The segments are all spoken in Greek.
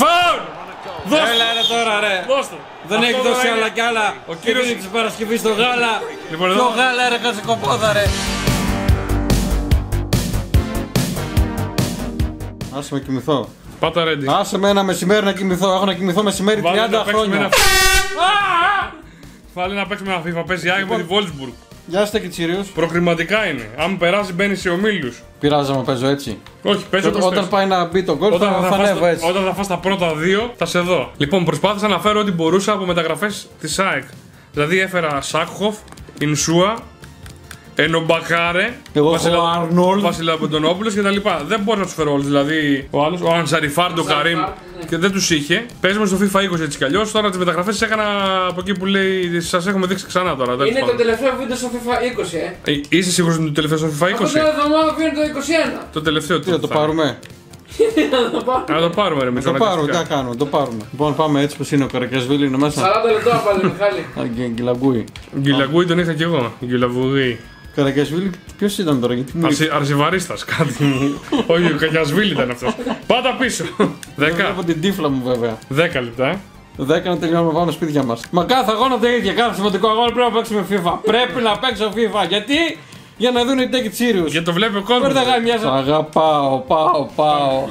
Φάουλ! Δώσ' Έλα ρε τώρα ρε. Δώσ' το. Δεν Αυτό έχει τώρα δώσει είναι- άλλα κι άλλα. Ο κύριος- Κύριος της Παρασκευής στο γάλα. Λοιπόν, Το εδώ γάλα ρε κομπόδα ρε. Άσε με κοιμηθώ. πάτα ρέντι. Άσε με ένα μεσημέρι να κοιμηθώ. Έχω να κοιμηθώ μεσημέρι 30 Βάλε να παίξουμε χρόνια. ένα... Βάλε να παίξουμε ένα FIFA. Παίζει Άγιο με τη Wolfsburg. Γεια σας και Τσίριους. Προκριματικά είναι. Αν περάσει, μπαίνεις σε ομίλους. Πειράζει να παίζω έτσι. Όχι, παίζει όπως Όταν θες. πάει να μπει το γκολ Όταν θα θα, φας, φανεύω τα- έτσι. όταν θα φας τα πρώτα δύο, θα σε δω. Λοιπόν, προσπάθησα να φέρω ό,τι μπορούσα από μεταγραφές της ΑΕΚ. Δηλαδή έφερα Σάκχοφ, Ινσούα, Ενομπακάρε, Εγώ έχω Αρνόλ. Βασιλά Πεντονόπουλος κτλ. Δεν μπορώ να τους φέρω όλους. Δηλαδή ο άλλος, ο Ανσαριφάρντο Καρύμ ναι. Και δεν τους είχε. Παίζουμε στο FIFA 20 έτσι κι αλλιώς. Τώρα τις μεταγραφές τι έκανα από εκεί που λέει Σας έχουμε δείξει ξανά τώρα. τέλος Είναι το πάντων. τελευταίο βίντεο στο FIFA 20, ε. Ε, Είσαι σίγουρος ότι είναι το τελευταίο στο FIFA 20. Αυτό την εβδομάδα που είναι το 21. Το τελευταίο Τι να το πάρουμε; Να το πάω. Να το πάρουμε ρε με Το πάρουμε, τι να κάνουμε, το πάρουμε. Λοιπόν, πάμε έτσι πως είναι ο Καρακιασβίλη είναι μέσα. 40 λεπτά πάλι, Μιχάλη. Αγγελαγκούι. Γκυλαγκούι τον είχα κι εγώ. Γκυλαβουγί. Καρακιασβίλη, ποιος ήταν τώρα, γιατί μου Αρσι, αρσιβαρίστας κάτι μου. Όχι, ο Κακιασβίλη ήταν αυτός. Πάτα πίσω. 10. Βλέπω την τύφλα μου βέβαια. 10 λεπτά, ε. Δέκα να τελειώνουμε πάνω σπίτια μας. Μα κάθε αγώνα τα ίδια. Κάθε σημαντικό αγώνα πρέπει να παίξουμε FIFA. πρέπει να παίξω FIFA. Γιατί; Για να δουν οι Take It Serious. Και το βλέπει ο κόσμος. Παίρνει τα γάμια σας. Αγαπάω, πάω, πάω.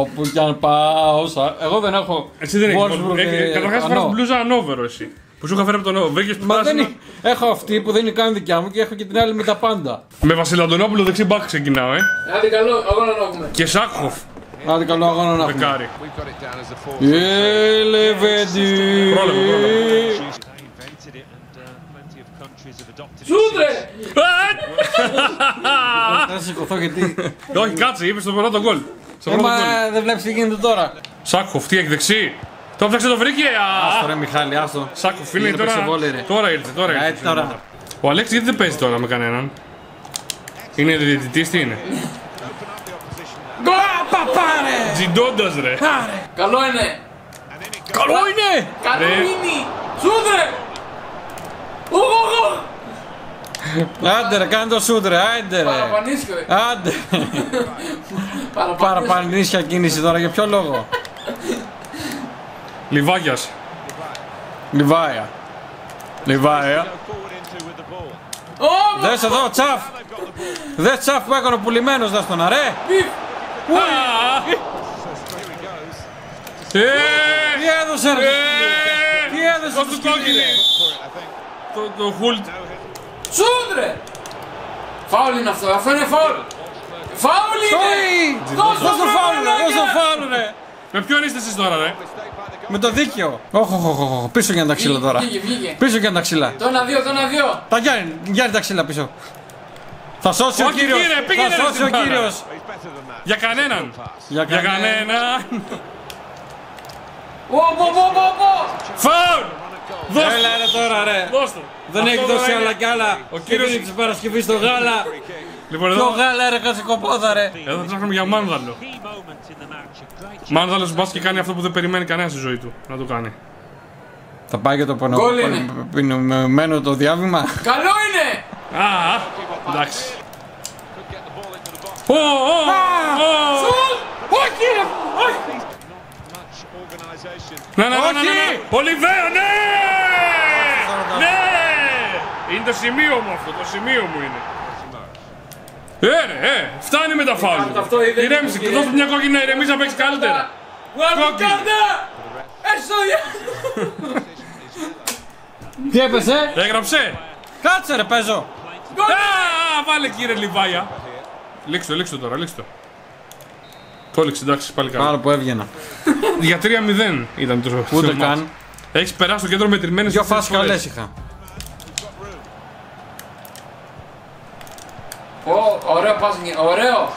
Όπου κι αν πάω. σα- Εγώ δεν έχω. Εσύ δεν έχεις. Wolfsburg και Καταρχάς Ανώ. φορά μπλούζα ανόβερο εσύ. Που σου είχα φέρει από τον Νόβο. Βρήκε Μα δεν είναι. Έχω αυτή που δεν είναι καν δικιά μου και έχω και την άλλη με τα πάντα. Με Βασιλαντονόπουλο δεξί μπακ ξεκινάω, ε. Άντε καλό, αγώνα να έχουμε. Και Σάκχοφ. Άντε καλό αγώνα να έχουμε. Δεκάρι. We've got it down as a four. Ελεβέντι. Πρόλαβε, πρόλαβε. invented it and uh, plenty of countries have adopted it. Σούτρε! Θα σηκωθώ γιατί. Όχι, κάτσε, είπε στο πρώτο γκολ. Στο Ε, πρώτο μα γκολ. δεν βλέπεις τι γίνεται τώρα. Σάκχοφ, τι έχει δεξί; Το ψάξε το βρήκε. α. Άστο ρε Μιχάλη, άστο. Σάκχοφ, φίλε, Είναι τώρα. παίξε βόλεϊ, ρε. Τώρα ήρθε, τώρα ήρθε. Έτσι τώρα. Ο Αλέξης γιατί δεν παίζει τώρα με κανέναν; Είναι διαιτητής, τι είναι; Παπάρε! Τζιντώντας ρε. Καλό είναι! Καλό είναι! Καλό Ρε. είναι! Σούτρε! Ογ, ογ, ογ! Άντε ρε, κάνε το σούτ ρε, άντε ρε. Παραπανίσιο, ε. Άντε. Παραπανίσιο. Παραπανήσια κίνηση τώρα, για ποιο λόγο; Λιβάκια. Λιβάια. Λιβάια. Forward into with the ball. Ω, μα- Δες εδώ, τσαφ. Δες τσαφ που έκανε ο πουλημένος, δες τον αρέ. πιφ. Ε, Τι έδωσε ρε. ε, Τι έδωσε Το στο του σκυλί, κόκκινη. ρε. Το- Το χουλτ. Σούτρε! Φάουλ είναι αυτό, αυτό είναι φάουλ! Φάουλ είναι! Σόι! Δώσ' Δώσ' το το φάουλ ρε, φάουλ, δώσ' το ρε. φάουλ ρε. Με ποιον είστε εσείς τώρα ρε; Με το δίκαιο. Όχι, όχι, όχι, όχι. Πίσω για τα ξύλα τώρα. Βγήκε, βγήκε. Πίσω για τα ξύλα. Το ένα δύο, το ένα δύο. Τα Γιάννη, Γιάννη τα ξύλα πίσω. Θα σώσει ο Όχι, κύριος. κύριε, πήγαινε, Θα ρε, σώσει ο στην μπάλα. κύριος. He's better than that. Για κανέναν. Για Για κανέναν. Ω, πω, πω, πω, πω. Φάουλ. Δώσ' Έλα ρε τώρα ρε. το. Δώσ' το. Δεν Αυτό έχει τώρα δώσει είναι- άλλα κι άλλα. Ο Ο κύριος- κύριος της Παρασκευής στο γάλα. Λοιπόν Ποιο εδώ. γάλα ρε κασικοπόδα ρε. Εδώ ψάχνουμε για μάνδαλο. Key moment in the match. A great Μάνδαλος μπας και κάνει αυτό που δεν περιμένει κανένας στη ζωή του να το κάνει. Θα πάει και το πονο- Γκολ είναι. πονημένο το διάβημα. Καλό είναι! Α, εντάξει. Ω, ω, ω. Σουτ! Όχι, ρε! Όχι! Much organisation. Ναι, ναι, ναι, ναι, ναι, ναι. Όχι. Ολιβέο, ναι! Ναι! Είναι το σημείο μου αυτό, το σημείο μου είναι. Ε, ρε, ε, φτάνει με τα φάουλ. Κάρτα, αυτό είδε, Ηρέμησε, κύριε. δώσ' του μια κόκκινη να ηρεμήσει να παίξεις καλύτερα. Βγάλε Κόκκινη. κάρτα! Έστω για... Τι έπεσε; Έγραψε. Κάτσε ρε παίζω. Α, βάλε κύριε Λιβάια. Λήξτε το, λήξτε το τώρα, λήξτε το. Το έλειξε, εντάξει, πάλι καλά. Πάρα που έβγαινα. Για 3-0 ήταν το Ούτε το μάτς. καν. Έχεις περάσει στο κέντρο μετρημένες Δυο αυτές φάσεις τις φορές. καλές είχα. Ω, ωραίο passing, ωραίο.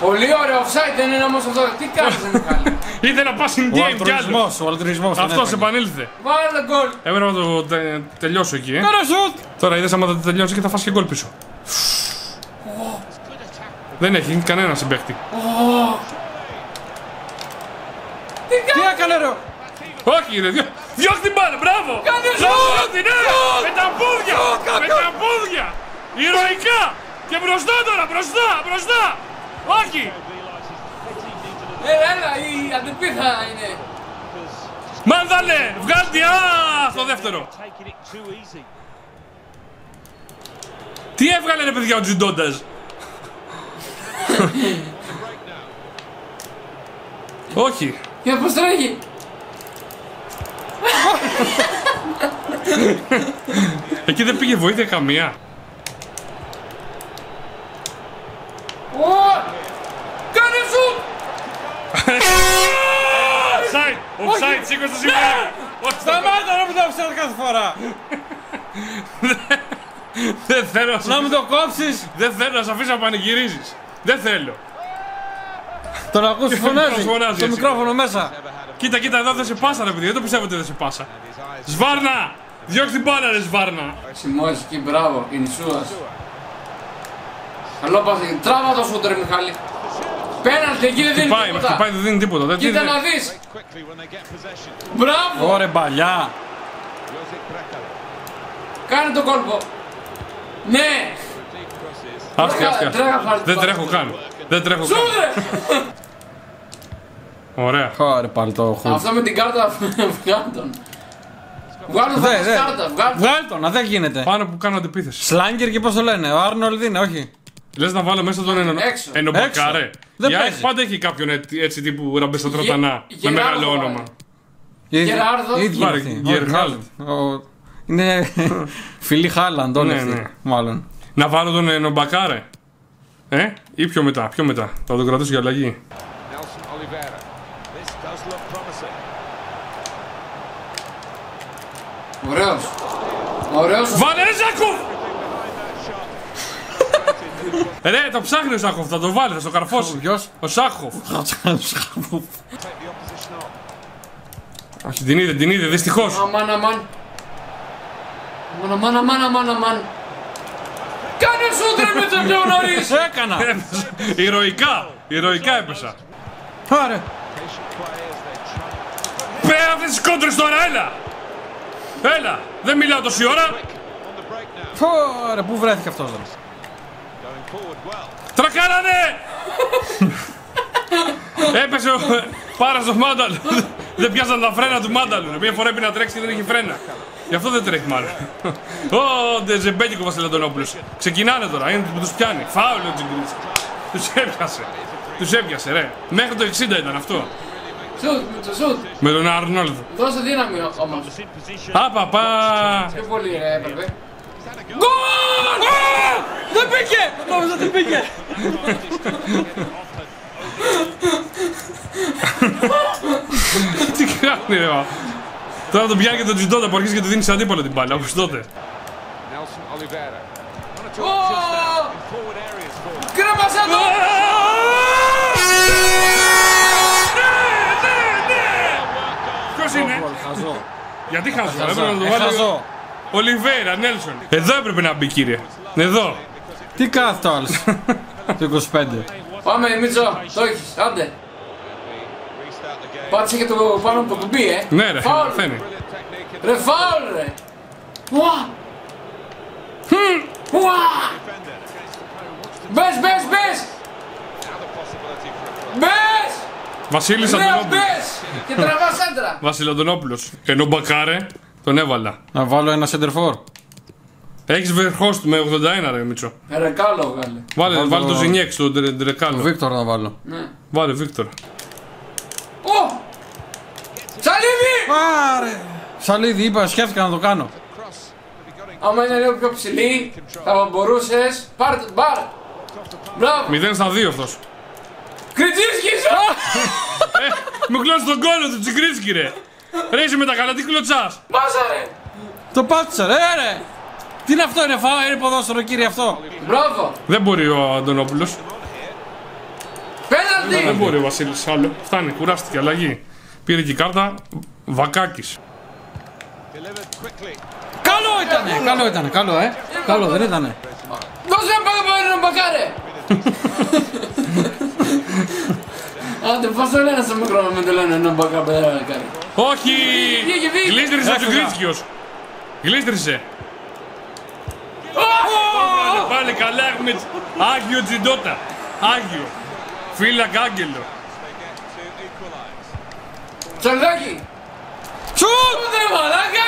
Πολύ ωραίο offside δεν είναι όμως αυτό. Τι κάνεις ρε Μιχάλη. Ήθελε να πας in Ο game κι άλλος. αλτρουισμός, ο αλτρουισμός τον Αυτός έφαγε. επανήλθε. Βάλε γκολ. Έπρεπε να το τε- τελειώσω εκεί. ε. Κάρα σουτ. Τώρα είδες άμα δεν το τελειώσει και θα φας και γκολ πίσω. Δεν έχει κανένα συμπαίχτη. Τι έκανε ρε; Όχι ρε, διώ... διώχ την μπάλα, μπράβο! Κάνε Διώχ σουτ! την, ναι! Με τα πόδια! Με τα πόδια! Ηρωικά! Και μπροστά τώρα, μπροστά, μπροστά! Όχι! Έλα, έλα, αντιπίθα είναι. Μάνδαλε! Βγάλτε! Α! Στο δεύτερο. Taking it too easy. Τι έβγαλε ρε παιδιά ο Τζιντόντας. Όχι. Για πως τρέχει. Εκεί δεν πήγε βοήθεια καμία. Ω! Κάνε σου! Offside! Offside! Σήκω στο σημείο! Όχι, Σταμάτα να μου το offside κάθε φορά. Δεν θέλω να Να σε- μου το κόψεις. Δεν θέλω να σε αφήσω να πανηγυρίζεις. Δεν θέλω. Τον ακούς Τον φωνάζει. φωνάζει, Το έτσι. μικρόφωνο μέσα. Κοίτα, κοίτα, εδώ δεν σε πάσα ρε παιδί. Δεν το πιστεύω ότι δεν σε πάσα. Σβάρνα! Διώξ' την μπάλα ρε Σβάρνα. Σημόης εκεί, μπράβο, είναι σούας. Καλό πάση, τράβα το σούτερ Μιχάλη. Πέναλτι, εκεί δεν δίνει Πάει, με χτυπάει, τίποτα. δεν δίνει τίποτα. Δεν Κοίτα δεν- να δεις. Quickly when they get possession. Μπράβο, Ωρε μπαλιά. Josip Brekalo. κάνε το κόλπο. Ναι, Deep crosses. Άσχη, άσχη. άσχη. Τρέχα, χάρη. Δεν τρέχω καν. Δεν τρέχω καν. σούδρε. Ωραία. Ωρε πάλι το έχω. Αυτό με την κάρτα, βγάλ' τον. Βγάλ' τον Δε, θα δε. κάρτα, βγάλ' τον. Βγάλ το, να δεν γίνεται. Πάνω που κάνω αντιπίθεση. Σλάγκερ και πώς το λένε. Ο Άρνολντ είναι, όχι. Λες να βάλω μέσα τον ενο... Έξω. ενομπακάρε. Έξω. Δεν Η ΑΕΚ παίζει. πάντα έχει κάποιον έτσι, έτσι τύπου ραμπεστατροτανά. Γε- Με μεγάλο Γεράρδο όνομα. βάλε. Γεράρδο. Οι ίδιοι Βάρε, αυτοί. Γερχάλντ. Ο- Είναι φίλοι Χάλαντ όλοι Ναι, αυτοί. ναι. Μάλλον. Να βάλω τον ενομπακάρε. Ε, ή πιο μετά, πιο μετά. Θα τον κρατήσω για αλλαγή. Nelson Oliveira. This does look promising. Ωραίος. Ωραίος. Βάλε ρε Ζάκοφ! Ρε, το ψάχνει ο Σάχοφ, θα το βάλει, θα στο καρφώσει. Ποιος; Ο Σάχοφ. Take the opposition on. Όχι, την είδε, την είδε, δυστυχώς. Αμάν, αμάν. Αμάν, αμάν, αμάν, αμάν, αμάν. Κάνε σούτρε με τον πιο νωρίς. Έκανα. Ηρωικά, ηρωικά έπεσα. Άρε. Patient play as they try Πέρα αυτέ τι κόντρες τώρα, έλα! Έλα, δεν μιλάω τόση ώρα. on the break now. Ωρε, πού βρέθηκε αυτός τώρα. Going forward well. Τρακάρανε! Έπεσε ο... Πάρας στο μάνταλο. δεν πιάσαν τα φρένα του μάνταλου. Μια φορά έπρεπε να τρέξει και δεν έχει φρένα. Γι' αυτό δεν τρέχει μάλλον. Ω, Ντεζεμπέκικο Βασιλαντονόπουλος. Ξεκινάνε τώρα, είναι που τους πιάνει. Φάουλο ο Τζιγκρίτς. Του έπιασε. Τους έπιασε, ρε. Μέχρι το 60 ήταν αυτό. Σουτ, με το σουτ. Με τον Αρνόλδ. Δώσε δύναμη ο- όμως. Was in position. Α, παπά. Πιο πολύ ρε έπρεπε. Δεν πήγε! Νόμιζα ότι πήγε! Τι κάνει, ρε. μα; Τώρα τον πιάνει και τον Τζιντότα που αρχίζει και του δίνεις σε αντίπαλο την μπάλα, όπως τότε. Nelson Oliveira. One or two Ω! options now in forward areas for them. Κρέμασέ το. Ποιος είναι, Χαζό. γιατί χάζω, έπρεπε να το Ε, βάλει. Χαζό. Ολιβέρα, Νέλσον. Εδώ έπρεπε να μπει, κύριε. Εδώ. Τι κάθεται ο άλλος; Το 25. Πάμε Μίτσο, το έχεις, άντε. Restart the game. Πάτησε και το πάνω από το κουμπί, ε. Ναι, ρε, Φάουλ. φαίνει. Brilliant technique and Ρε φάουλ, ρε. Ουα. Ουα. Μπες, μπες, μπες. now the possibility for a cross. Μπες. Βασίλης Νέο, Αντωνόπουλος. μπες. Και τραβάς έντρα. Βασιλαντονόπουλο. Ενώ μπακάρε, τον έβαλα. Να βάλω ένα center for. Έχεις βερχόστ με 81 ρε Μίτσο. Ρε κάλο βγάλε. Βάλε, Βάλω βάλε το- το Ζινιέξ, τον Ντρε- Το Ντρεκάλο. Βίκτορ να βάλω. Ναι. Βάλε, Βίκτορ. Ω. Σαλίδι. Άρε! Σαλίδι, είπα, σκέφτηκα να το κάνω. Άμα είναι λίγο πιο ψηλή, θα μπορούσες. Πάρ' το, πάρ'. Μπράβο. 0 στα 2 αυτός. Κριτζίσκης. Μου κλώσει τον κόλλο του Τσικρίτσκι ρε. Ρε είσαι με τα καλά, τι κλωτσάς. Μάσα ρε. Το πάτησα, ρε, ρε! Τι είναι αυτό, είναι φάω, είναι ποδόσφαιρο, κύριε αυτό. Μπράβο. Δεν μπορεί ο Αντωνόπουλος. Δεν Πέναλτι. μπορεί ο Βασίλης άλλο. Φτάνει, κουράστηκε, αλλαγή. Πήρε και η κάρτα Βακάκης. Delivered quickly. Καλό ήτανε, καλό ήτανε, καλό, ε. Καλό, δεν ήτανε. Δώσε ένα πάγο ένα μπακάρε. Άντε, πώς το λένε στο μικρό με το λένε ένα μπακάρε. Όχι! Βγήκε, βγήκε. Γλίστρισε ο Έφυγα. Τσικρίτσκιος. Γλίστρισε. Πάλι καλά έχουμε τ- Άγιο Τζιντότα. Άγιο. Φύλακα άγγελο. They get to Τσαλδάκι. Σουτ! Ούτε μαλάκα.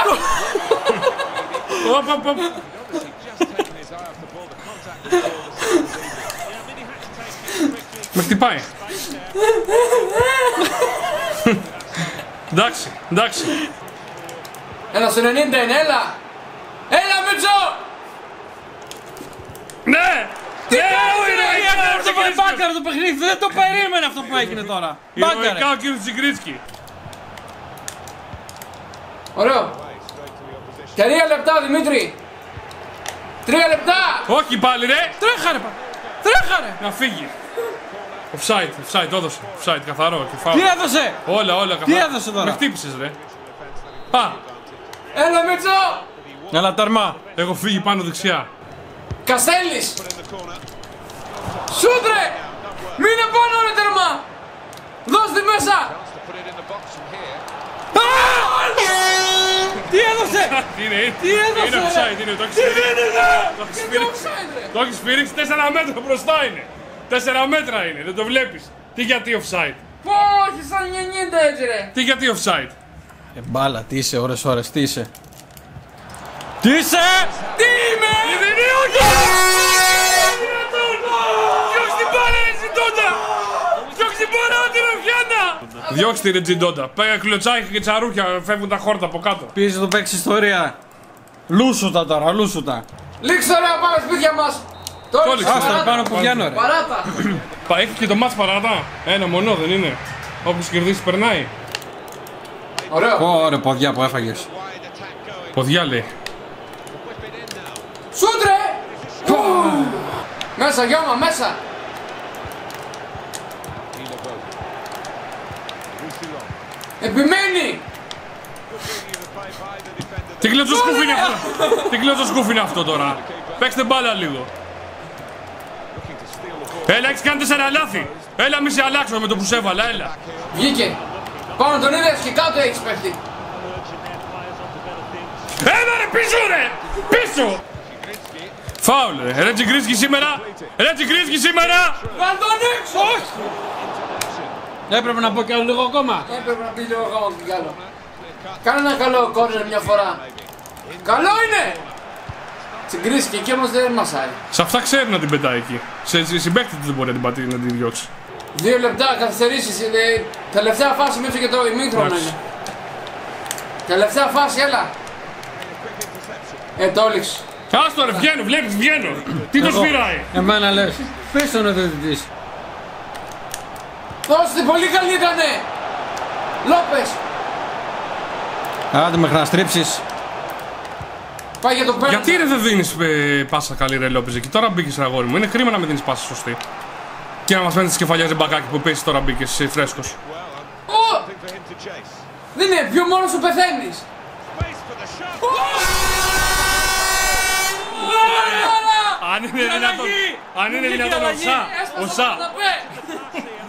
Οπ, οπ, οπ. Με χτυπάει. Εντάξει, εντάξει. Ένα στο 90 είναι, έλα. Έλα Μίτσο. Ναι! Ναι, Έκανε αυτό ο το μπάκαρ το παιχνίδι, δεν το περίμενε αυτό που έγινε τώρα. Μπάκαρε. Ηρωικά ο κύριος Τσιγκρίτσκι. Ωραίο. Τρία λεπτά Δημήτρη. Τρία λεπτά. Όχι πάλι ρε! Τρέχαρε πα. Τρέχαρε. Να φύγει. Offside, offside, το έδωσε. Offside, καθαρό και φάουλ. Τι έδωσε; Όλα, όλα καθαρά. έδωσε τώρα; Με χτύπησες ρε. Πα, Έλα Μίτσο. Έλα ταρμά. έχω φύγει πάνω δεξιά. Καστέλης. Σούτρε. Μείνε πάνω ρε τερμά. Δώσ' τη μέσα. Put it in the box from here. Τι έδωσε. Είναι, Τι έδωσε, είναι ρε; offside, είναι, το έχεις σφυρίξει. Το έχεις Είναι σφυρίξει. offside, ρε. Το έχεις σφυρίξει, τέσσερα μέτρα μπροστά είναι. Τέσσερα μέτρα είναι, δεν το βλέπεις. Τι γιατί offside; Πω, όχι σαν 90 έτσι ρε. Τι γιατί offside; Ε, μπάλα, τι είσαι, ώρες ώρες, τι είσαι; Τι είσαι! Τι είμαι. Δεν είναι όχι! Διώξ' την μπάλα ρε Τζιντόντα! Διώξ' την μπάλα ρε Ροφιάννα! Διώξ' τη ρε Τζιντόντα. Πάει κλωτσάκι και τσαρούχια, φεύγουν τα χόρτα από κάτω. Πήγες να το παίξεις ιστορία. Λούσουτα τώρα, λούσουτα. Λήξτε ωραία πάμε σπίτια μας. Το Το έλειξε, έλειξε. Άστα παράτα. πάνω που βγαίνω ρε. Παράτα. Πα, έχει και το μάτς παρατά. Ένα μονό δεν είναι. Όποιος κερδίσει περνάει. Ωραίο. Ωραία ποδιά που έφαγες. Wide attack going. Ποδιά λέει. Whip it in now. Σούτρε. Μέσα γιώμα, μέσα. Επιμένει. Τι κλωτσο σκούφι είναι αυτό; Τι κλωτσο σκούφι είναι αυτό τώρα; Παίξτε μπάλα λίγο. Έλα, έχεις κάνει τέσσερα λάθη. Έλα, μη σε αλλάξω με το που σε έβαλα, έλα. Βγήκε. Πάνω τον είδες και κάτω έχεις παίχτη. Έλα ρε πίσω ρε! Πίσω! Φάουλ ρε, ρε Τζιγκρίσκι σήμερα! Ρε Τζιγκρίσκι σήμερα! Βάλ τον έξω. Όχι. Έπρεπε να πω κι άλλο λίγο ακόμα. Έπρεπε να πει λίγο ακόμα κι άλλο. Κάνε ένα καλό κόρνερ μια φορά. Καλό είναι. Συγκρίστηκε εκεί όμως δεν μασάει. Σε αυτά ξέρει να την πετάει εκεί. Σε σε συμπαίκτη δεν μπορεί να την πατήσει να την διώξει. Δύο λεπτά καθυστερήσεις. ε, Τελευταία φάση μέχρι και το ημίχρονο Εντάξει. είναι. Τελευταία φάση, έλα. Ε, το έλειξε. Άστο ρε, βγαίνω, βλέπεις, βγαίνω. Τι το σφυράει; Εμένα λες. Πες τον διαιτητής. Δώστε, πολύ καλή ήτανε. Λόπες. Άντε μέχρι να στρίψεις. Πάει για το πέντε. Γιατί ρε δεν δίνεις ε, πάσα καλή ρε Λόπεζ εκεί. Τώρα μπήκες ρε αγόρι μου. Είναι κρίμα να μην δίνεις πάσα σωστή. Και να μας φαίνεται τις κεφαλιάς μπακάκι που πέσει τώρα μπήκες ε, φρέσκος. Ω, For him to chase. δεν είναι, πιο μόνος σου πεθαίνεις. Space for the shot. Αν είναι δυνατόν, αν είναι δυνατόν ο Σά, ο Έσπασα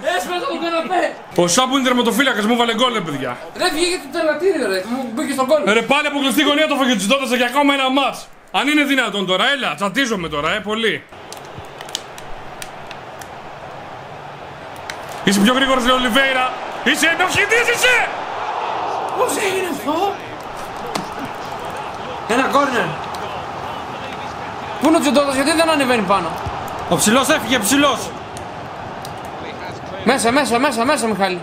Σά, το καναπέ. Έσπασα το καναπέ. ο Σά που είναι τερματοφύλακας μου βάλε γκολ ρε παιδιά. Ρε βγήκε το τελατήριο ρε, μου μπήκε στον κόλλο. Ρε πάλι από κλειστή γωνία το φάγε τσιτώτας για ακόμα ένα μάτς. Αν είναι δυνατόν τώρα, έλα, τσατίζομαι τώρα, ε, πολύ. Είσαι πιο γρήγορος, ρε Ολιβέηρα. Είσαι ενοχητής, είσαι! Πώς έγινε αυτό; Ένα κόρνερ. Πού είναι ο Τζοντότος, γιατί δεν ανεβαίνει πάνω; Ο ψηλός έφυγε, ψηλός. Μέσα, μέσα, μέσα, μέσα Μιχάλη.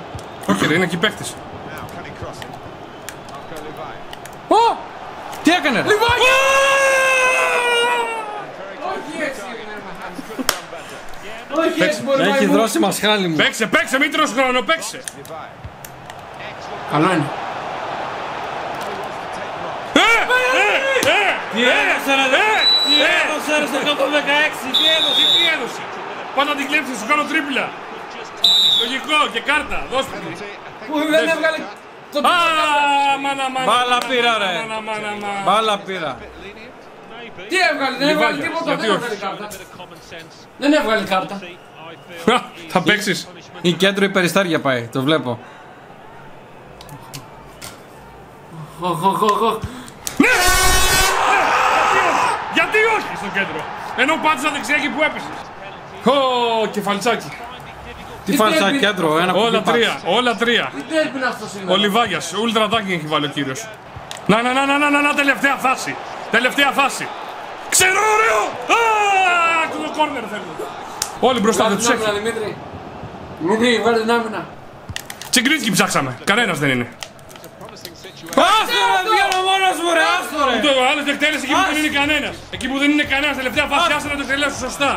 Όχι ρε, είναι εκεί παίχτης. Now, can he cross it? Marco Levi. Ω, Τι έκανε ρε; Λιβάκι. Όχι έτσι. Όχι έτσι μπορεί να Έχει είναι. δρώσει μασχάλη μου. Παίξε, παίξε, μην τρως χρόνο, παίξε. Καλό είναι. Ε, ε, ε, Τι ε, έδωσε ρε. ε, Τι ε. έδωσε ρε στο 116. Τι έδωσε. Τι έδωσε. Πάτα να την κλέψεις, σου κάνω τρίπλα. Λογικό και κάρτα, δώστε τη. Που δεν έβγαλε το Α, μάνα, μάνα. Μπάλα μάνα, πήρα, ρε. μάνα, μάνα, μάνα. Μπάλα πήρα. Τι έβγαλε, δεν έβγαλε Λιβάγια, τίποτα, γιατί δεν όχι; έβγαλε κάρτα. bit of common sense. Δεν έβγαλε κάρτα. I feel Α, Θα παίξεις. Η κέντρο η περιστάρια πάει, το βλέπω. Οχ, οχ, οχ, οχ. Ναι! Γιατί όχι; Στο κέντρο. Ενώ πάτησα δεξιά εκεί που έπεσες. Ω, κεφαλτσάκι. Τι φάλτσα τέρπι- κέντρο, ένα Όλα κουμπί τρία, όλα τρία. Τι τέρπι είναι αυτό σήμερα. Ο Λιβάγια, ultra attacking έχει βάλει ο κύριος. Να, να, να, να, να, να, να, τελευταία φάση. Τελευταία φάση. Ξέρω, ωραίο! Α, το κόρνερ θέλουν. Όλοι μπροστά Βγάλε δεν την τους άμυνα, έχει. Δημήτρη. Δημήτρη, βγάλε την άμυνα. Τσιγκρίτσκι ψάξαμε. Κανένας δεν είναι. Άστο ρε, βγαίνω μόνος μου ρε, άστο ρε. Το άλλος το εκτέλεσε εκεί που δεν είναι κανένας. Εκεί που δεν είναι κανένας, τελευταία φάση, άσε να το εκτελέσω σωστά.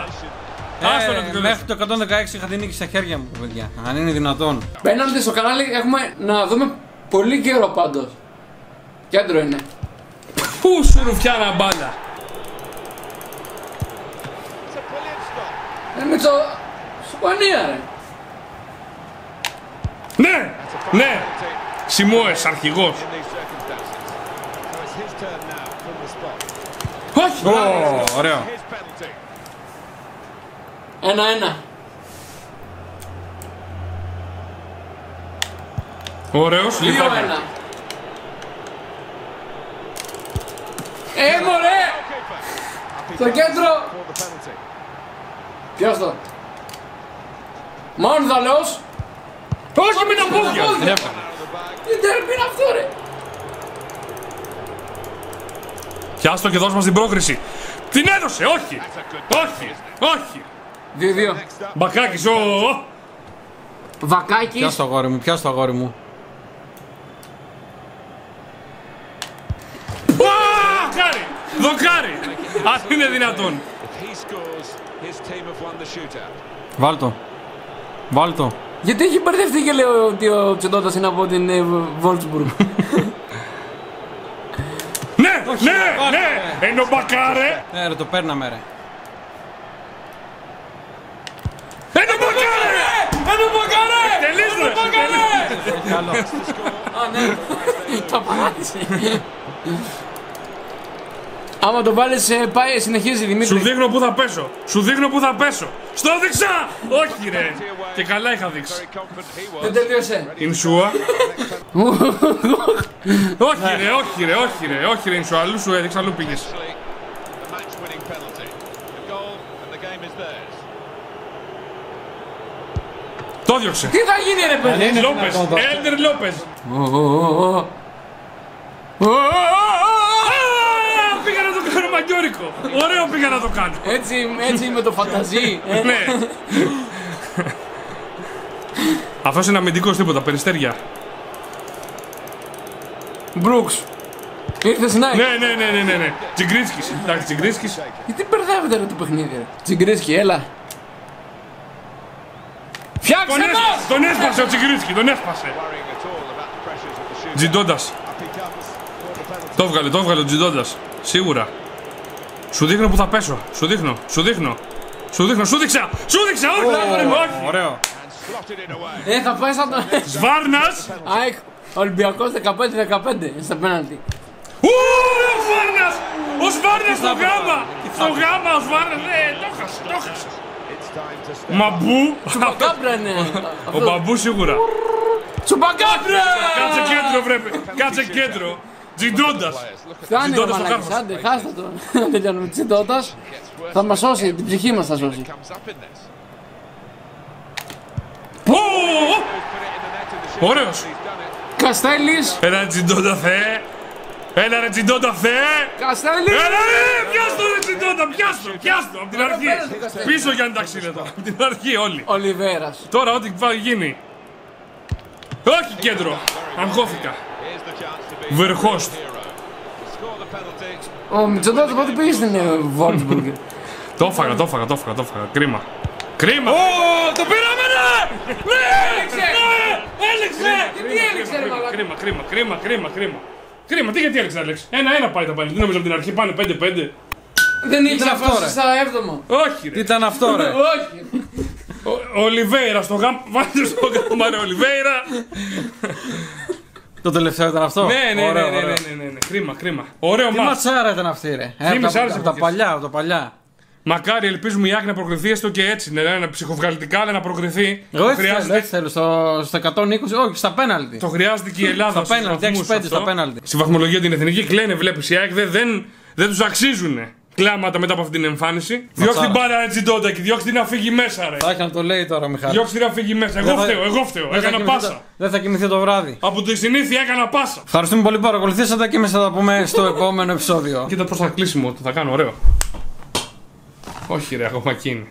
Άστο να το Ε, εκτελέσω. Μέχρι το 116 είχα την νίκη στα χέρια μου, παιδιά. Αν είναι δυνατόν. Μπαίνοντα στο κανάλι έχουμε να δούμε πολύ καιρό πάντως. Κέντρο είναι. Πού σου ρουφιάνα μπάλα; It's a brilliant stop. Ε, με το. Σπανία, ρε. Ναι, ναι. Σιμόες, αρχηγός. In these circumstances. Ένα-ένα. Ωραίος, Λιβάγια. Δύο-ένα. Ε, μωρέ! Goalkeeper. Στο κέντρο! For the penalty. Ποιος το; Μάνδαλος! Όχι με τα πόδια. Πόδια. Εύκολα. Τι τέρπι είναι αυτό, ρε! Πιάστο και δώσ' μας την πρόκριση. Την έδωσε, όχι. Όχι, όχι. Δύο-δύο. Μπακάκης, ο. ο. Βακάκης. Πιάσ' το αγόρι μου, πιάσ' το αγόρι μου. Α, Δοκάρι, δοκάρι. Αν είναι δυνατόν. If he scores, his team have won the shootout. Βάλ το. Βάλ το. Γιατί έχει μπερδευτεί και λέει ότι ο Τσεντότας είναι από την ε, Βόλτσμπουργκ. Ναι, ναι, ναι. Ενώ μπακάρε. Ε, ρε, το παίρναμε ρε. Ενώ μπακάρε. Ενώ μπακάρε. Τελείς ρε. τελείς. Καλό. Α, ναι. Τα παράτησε. Άμα το βάλεις, ε, πάει, συνεχίζει Σου Δημήτρη. δείχνω πού θα πέσω. Σου δείχνω πού θα πέσω. Στο δείξα. Όχι ρε. Και καλά είχα δείξει. Very confident he was. Δεν τελείωσε. Ινσούα. όχι ρε, όχι ρε, όχι ρε, όχι ρε Ινσούα. Αλλού σου έδειξα, αλλού πήγες. Το διώξε. Τι θα γίνει ρε παιδί. Λόπες, Έλτερ Λόπες. Ω, ω, ω, ω. Ω, ω, ω, ω. Α, Πήγα να το κάνω μαγκιόρικο. Ωραίο πήγα να το κάνω. Έτσι, έτσι με το φανταζί. ε. Ναι. Αυτός είναι αμυντικός τίποτα, περιστέρια. Μπρούξ. Ήρθες να Ναι, ναι, ναι, ναι, ναι, ναι. Τσιγκρίτσκης. Εντάξει, Τσιγκρίτσκης. Γιατί μπερδεύεται ρε το παιχνίδι ρε. Τσιγκρίσκι, έλα. Φτιάξε Τον έσπασε, μας! τον έσπασε ο Τσιγκρίτσκι, τον έσπασε. Worrying at all about the pressures of the shootout. Τζιντώντας. Up he comes for the penalty. Το έβγαλε, το έβγαλε ο Τζιντώντας. Σίγουρα. Σου δείχνω που θα πέσω. Σου δείχνω, σου δείχνω. Σου δείχνω, σου δείξα! Σου δείξα! Όχι! όχι. Ωραίο. And slotted it away. Ε, θα πάει σαν τον... Σβάρνας! ΑΕΚ, Ολυμπιακός 15-15 στα πέναλτι. Ου, ο Σβάρνας! Ο Σβάρνας στο γάμα! Στο γάμα ο Σβάρνας! Ναι, το χάσε, το χάσε. Μαμπού! Τσουπακάμπρα είναι. Ο μπαμπού σίγουρα. Τσουπακάμπρα! Κάτσε κέντρο βρέπε. Κάτσε κέντρο. Τζιντώντας. Φτάνει ρε Τσιντώτας στο μαλάκες, κάρφος. άντε, χάστα τον. Αν τελειώνουμε τσιντώτας, θα μας σώσει, την ψυχή μας θα σώσει. comes up in this. Ω, ω, Put it in the net in the shootout. Ωραίος. He's done it. Καστέλης, Έλα ρε Τζιντώντα θεέ. Έλα ρε Τζιντώντα θεέ. Καστέλης! Έλα ρε, πιάστο ρε Τζιντώντα, πιάστο, πιάστο. Από την αρχή. Πίσω για τα ξύλα Από την αρχή όλοι. Ολιβέρας. Τώρα ό,τι θα γίνει. Όχι κέντρο. Αγχώθηκα. Here's the chance to be Βερχόστ. hero. To score the penalty. Ο Μητσοτάτος πότε πήγε στην ε, Βόλτσμπουργκ. Το έφαγα, το έφαγα, το έφαγα, το έφαγα. Κρίμα. Κρίμα. Ω, το πήραμε, ναι! Ναι! Ναι! Έλεξε! Τι έλεξε ρε μαλάκα. Κρίμα, κρίμα, κρίμα, κρίμα, κρίμα. Κρίμα, τι γιατί έλεξε, Άλεξ; Ένα-ένα πάει τα πάλι. Τι νομίζω από την αρχή πάνε 5-5. Δεν ήξερα αυτό, αυτό ρε. στα έβδομο. Όχι, Τι ρε. ήταν αυτό ρε. Όχι. Ο- Ολιβέηρα στο γάμ. Βάλτε στο γάμο, ρε, Ολιβέηρα. Το τελευταίο ήταν αυτό; Ναι, ναι, ναι, Ωραίο, ναι, ωραίο. ναι, ναι, ναι. Κρίμα, κρίμα. Ωραίο Τι μάτς. ματσάρα ήταν αυτή ρε. Ε, Θύμισε από τα- άλλες από τα εποχές. παλιά, από τα παλιά. Μακάρι ελπίζουμε η Άκη να προκριθεί έστω και έτσι. Ναι, ναι, ψυχοβγαλτικά, αλλά να προκριθεί. Εγώ Το έτσι θέλω, χρειάζεται, έτσι θέλω. Στο, στο 120, όχι, στα πέναλτι. το χρειάζεται και η Ελλάδα. Στα στους πέναλτι, βαθμούς 6-5 αυτό. στα πέναλτι. Στη βαθμολογία την εθνική κλαίνε, βλέπεις. Η ΑΕΚ δεν, δεν, δεν τους αξίζουν. κλάματα μετά από αυτή την εμφάνιση. Διώξτε την μπάλα έτσι τότε και διώξτε την να φύγει μέσα, ρε. Θα έχει να το λέει τώρα, Μιχάλη. Διώξτε την να φύγει μέσα. Εγώ Δεν θα- φταίω, εγώ φταίω. Δεν θα Έκανα κοιμηθεί πάσα. το- Δεν θα κοιμηθεί το βράδυ. Από τη συνήθεια έκανα πάσα. Ευχαριστούμε πολύ που παρακολουθήσατε και εμείς θα τα πούμε στο επόμενο επεισόδιο. Κοίτα πώς θα κλείσιμο, το θα κάνω ωραίο. Όχι, ρε, ακόμα εκείνη.